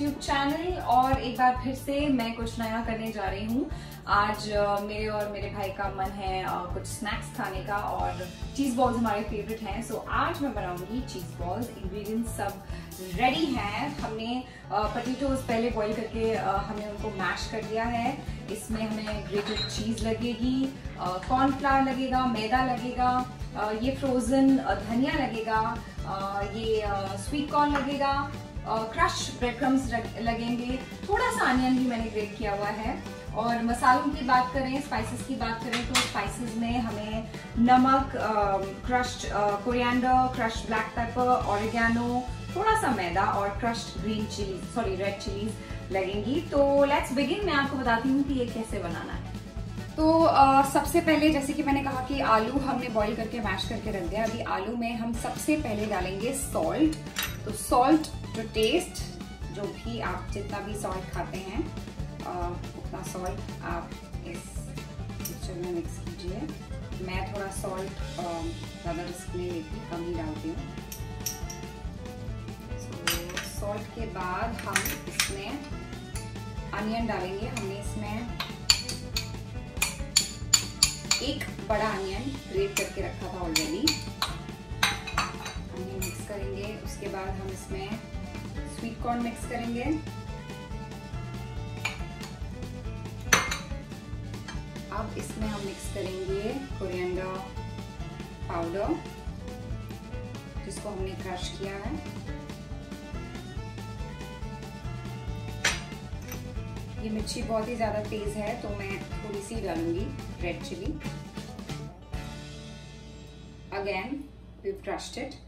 YouTube channel और एक बार फिर से मैं कुछ नया करने जा रही हूँ। आज मेरे और मेरे भाई का मन है कुछ स्नैक्स खाने का और चीज़ बॉल्स हमारे फेवरेट हैं। सो आज मैं बनाऊँगी चीज़ बॉल्स इंग्रेडिएंट्स सब रेडी हैं। हमने पटेटोज पहले बॉईल करके हमने उनको मैश कर दिया है। इसमें हमें ग्रेटेड चीज़ लगेगी कॉर्नफ्लावर लगेगा, मैदा लगेगा ये फ्रोजन धनिया लगेगा ये स्वीट कॉर्न लगेगा क्रश ब्रेड क्रम्स लगेंगे। थोड़ा सा अनियन भी मैंने ग्रेट किया हुआ है। और मसालों की बात करें स्पाइसेस की बात करें तो स्पाइसेस में हमें नमक crushed coriander crushed black pepper oregano थोड़ा सा मैदा और crushed green chilli sorry red chillies लगेंगी। तो लेट्स बिगिन मैं आपको बताती हूँ कि ये कैसे बनाना है। तो आ, सबसे पहले जैसे कि मैंने कहा कि आलू हमने बॉईल करके मैश करके रख दिया। अभी आलू में हम सबसे पहले डालेंगे सॉल्ट तो सॉल्ट टू टेस्ट जो भी आप जितना भी सॉल्ट खाते हैं उतना सॉल्ट आप इस मिक्सचर में मिक्स कीजिए। मैं थोड़ा सॉल्ट ज़्यादा रिस्क नहीं लेती, कम ही डालती हूँ। सॉल्ट के बाद हम इसमें अनियन डालेंगे। हमने इसमें एक बड़ा अनियन ग्रेट करके रखा था ऑलरेडी स्वीट कॉर्न मिक्स करेंगे। अब इसमें हम मिक्स करेंगे कोरिएंडर पाउडर जिसको हमने क्रश किया है। ये मिर्ची बहुत ही ज़्यादा तेज है तो मैं थोड़ी सी डालूँगी red chilli again we it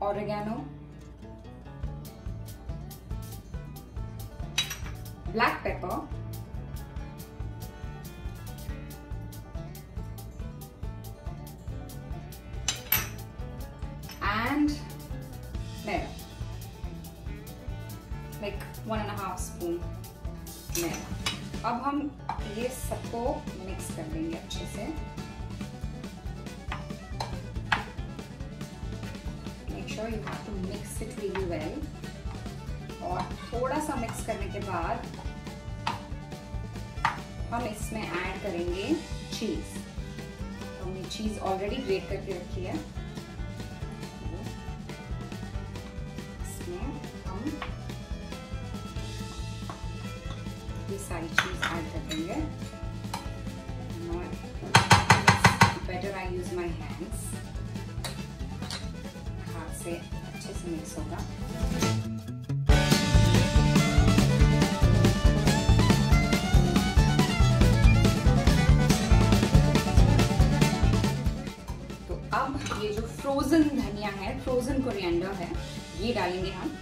oregano black pepper, and mayo. Like one and a half spoon mayo. अब हम ये सबको मिक्स कर देंगे अच्छे से sure you have to mix it really well. और थोड़ा सा मिक्स करने के बाद हम इसमें ऐड करेंगे चीज़ तो हमने चीज़ ऑलरेडी ग्रेट करके रखी है। इसमें हम ये सारी चीज़ ऐड कर देंगे। आई यूज़ माई हैंड्स हाथ से अच्छे से मिक्स होगा। तो अब ये जो फ्रोजन धनिया है फ्रोजन कोरिएंडर है, ये डालेंगे हम।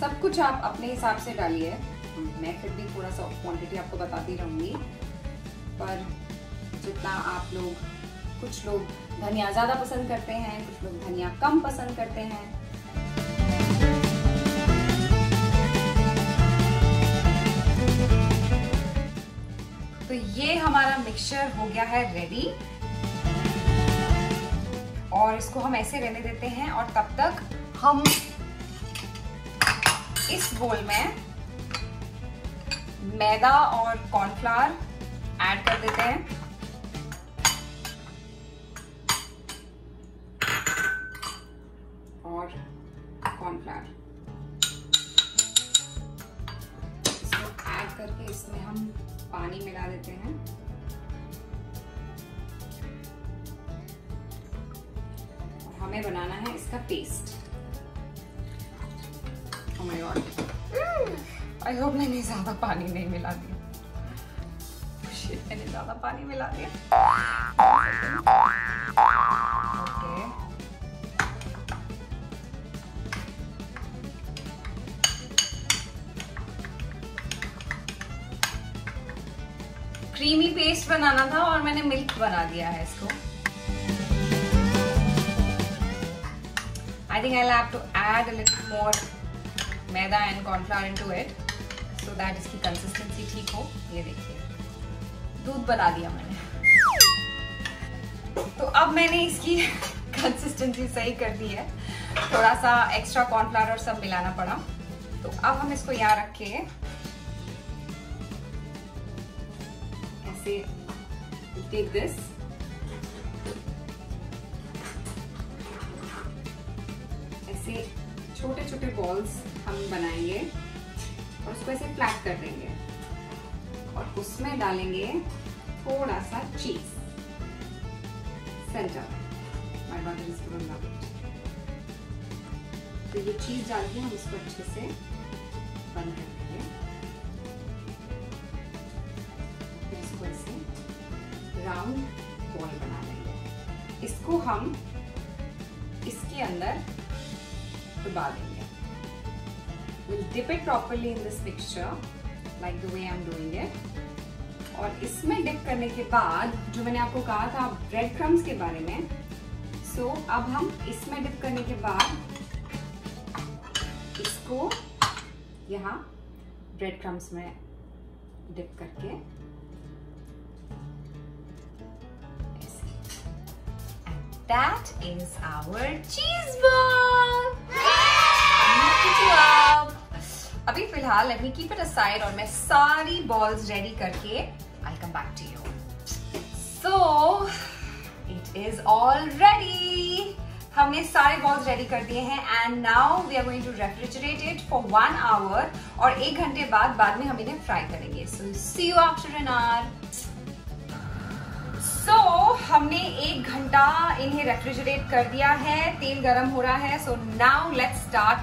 सब कुछ आप अपने हिसाब से डालिए। मैं फिर भी थोड़ा सा क्वांटिटी आपको बताती रहूँगी। पर जितना आप लोग, कुछ लोग धनिया ज़्यादा पसंद करते हैं, कुछ लोग धनिया कम पसंद करते हैं। तो ये हमारा मिक्सचर हो गया है रेडी और इसको हम ऐसे रहने देते हैं और तब तक हम इस बोल में मैदा और कॉर्नफ्लावर ऐड कर देते हैं। कॉर्नफ्लावर इसको ऐड करके इसमें हम पानी मिला देते हैं। और हमें बनाना है इसका पेस्ट आई होप मैंने ज़्यादा पानी नहीं मिला दिया। मैंने ज़्यादा पानी मिला दिया। बनाना था और मैंने मिल्क बना दिया है इसको। I think I have to a little more maida and cornflour into it so that इसकी कंसिस्टेंसी ठीक हो। ये देखिए, दूध बना दिया मैंने। तो अब मैंने इसकी कंसिस्टेंसी सही कर दी है। थोड़ा सा एक्स्ट्रा कॉर्नफ्लावर सब मिलाना पड़ा। तो अब हम इसको यहाँ रख। ऐसे टेक दिस ऐसे छोटे छोटे बॉल्स हम बनाएँगे और उसको ऐसे फ्लैट कर देंगे। और उसमें डालेंगे थोड़ा सा cheese centre my butter is grown up तो ये चीज़ डाल के हम इसको अच्छे से बंद कर राउंड बॉल बना देंगे इसको हम इसके अंदर डुबा देंगे। We'll dip it properly in this picture like the way I'm doing it. और इसमें डिप करने के बाद जो मैंने आपको कहा था ब्रेड क्रम्स के बारे में सो so, अब हम इसमें डिप करने के बाद इसको यहाँ ब्रेड क्रम्स में डिप करके that is our cheese ball. अभी फ़िलहाल let me keep it aside और मैं सारी बॉल्स रेडी करके I come back to you so it is all ready हमने सारे बॉल्स रेडी कर दिए हैं and now we are going to refrigerate it for one hour और एक घंटे बाद बाद में हम इन्हें फ्राई करेंगे. So see you after an hour so so, हमने एक घंटा इन्हें रेफ्रिजरेट कर दिया है तेल गरम हो रहा है so now let's start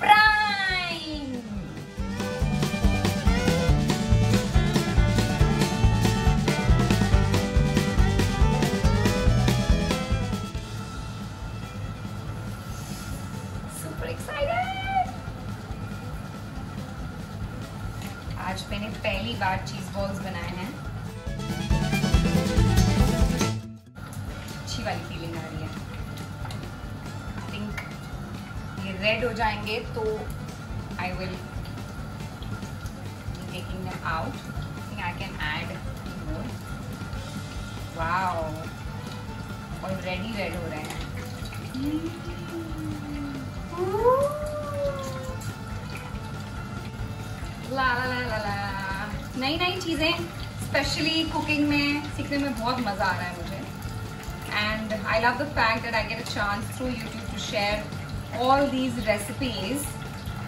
frying आज मैंने पहली बार चीज़ बॉल्स बनाए रेड हो जाएँगे तो I will taking them out I can wow already red हो रहे हैं. ला ला ला ला नई नई चीज़ें स्पेशली कुकिंग में, सीखने में बहुत मज़ा आ रहा है मुझे. And I love the fact that I get a chance through YouTube to share all these recipes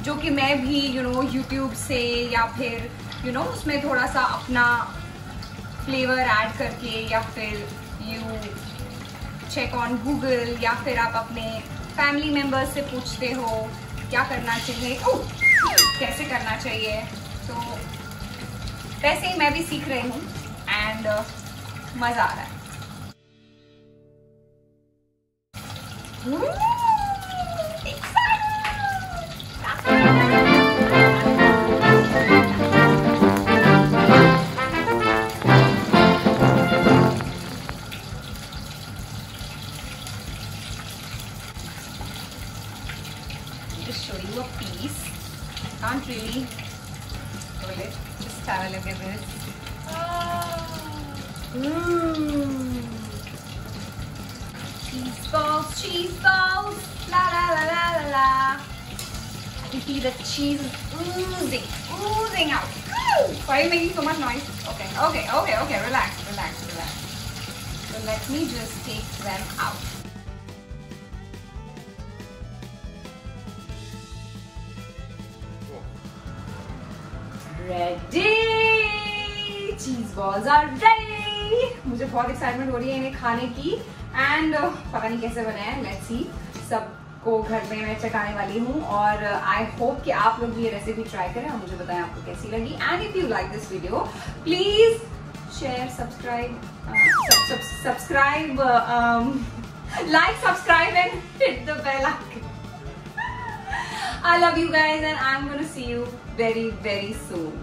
जो कि मैं भी यू नो यूट्यूब से या फिर यू you नो know, उसमें थोड़ा सा अपना फ्लेवर ऐड करके या फिर यू चेक ऑन गूगल या फिर आप अपने फैमिली मेंबर्स से पूछते हो क्या करना चाहिए? ओह कैसे करना चाहिए? तो वैसे ही मैं भी सीख रही हूँ एंड uh, मज़ा आ रहा है। Just show you a piece. Can't really hold it. Just have a look at this. Mmm. Cheese balls, cheese balls. La la la la la la. I can see the cheese is oozing, oozing out. Woo! Why are you making so much noise? Okay, okay, okay, okay. Relax, relax, relax. So let me just take them out. Ready? Cheese balls are ready. मुझे बहुत excitement हो रही है इन्हें खाने की। And uh, पता नहीं कैसे बने हैं। लेट्स सी सबको घर में मैं चखाने वाली हूँ। और आई uh, होप कि आप लोग भी ये रेसिपी ट्राई करें और मुझे बताएँ आपको कैसी लगी। And if you like this video please share subscribe subscribe like subscribe and hit the bell icon. I love you guys and I'm gonna see you very very soon